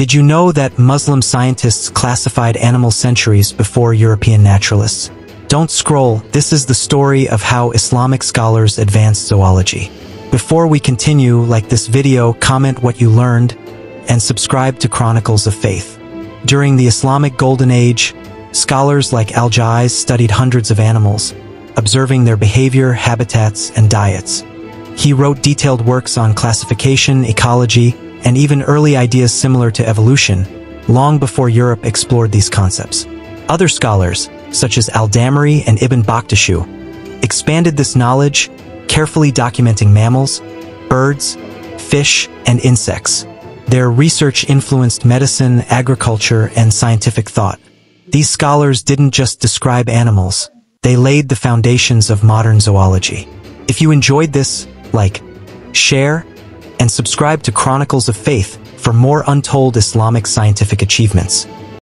Did you know that Muslim scientists classified animals centuries before European naturalists? Don't scroll, this is the story of how Islamic scholars advanced zoology. Before we continue, like this video, comment what you learned, and subscribe to Chronicles of Faith. During the Islamic Golden Age, scholars like Al-Jahiz studied hundreds of animals, observing their behavior, habitats, and diets. He wrote detailed works on classification, ecology, and even early ideas similar to evolution, long before Europe explored these concepts. Other scholars, such as Al-Damiri and Ibn Bakhtishu, expanded this knowledge carefully documenting mammals, birds, fish, and insects. Their research influenced medicine, agriculture, and scientific thought. These scholars didn't just describe animals, they laid the foundations of modern zoology. If you enjoyed this, like, share, and subscribe to Chronicles of Faith for more untold Islamic scientific achievements.